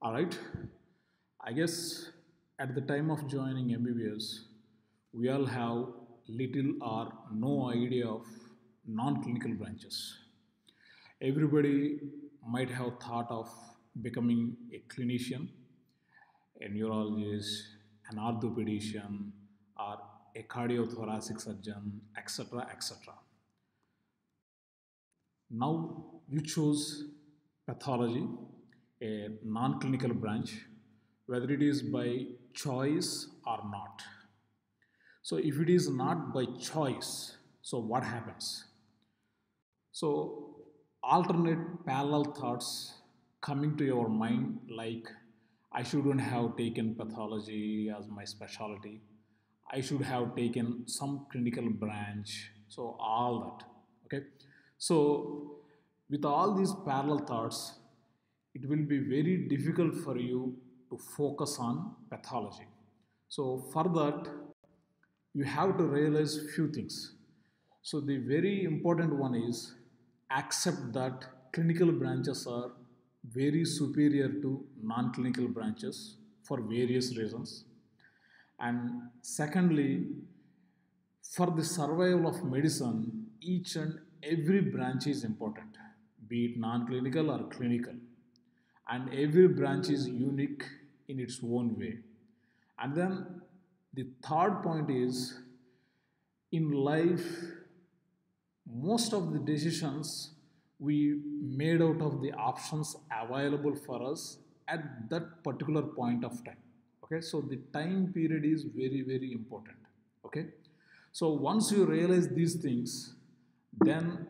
All right. I guess at the time of joining MBBS, we all have little or no idea of non-clinical branches. Everybody might have thought of becoming a clinician, a neurologist, an orthopedician, or a cardiothoracic surgeon, etc., etc. Now you choose pathology, a non clinical branch, whether it is by choice or not. So, if it is not by choice, so what happens? So, alternate parallel thoughts coming to your mind like I shouldn't have taken pathology as my specialty. I should have taken some clinical branch. So, all that. Okay. So, with all these parallel thoughts, it will be very difficult for you to focus on pathology. So, for that, you have to realize few things. So, the very important one is accept that clinical branches are very superior to non clinical branches for various reasons. And secondly, for the survival of medicine, each and every branch is important, be it non clinical or clinical. And every branch is unique in its own way. And then the third point is in life, most of the decisions we made out of the options available for us at that particular point of time okay so the time period is very very important okay so once you realize these things then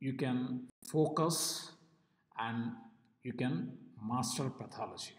you can focus and you can master pathology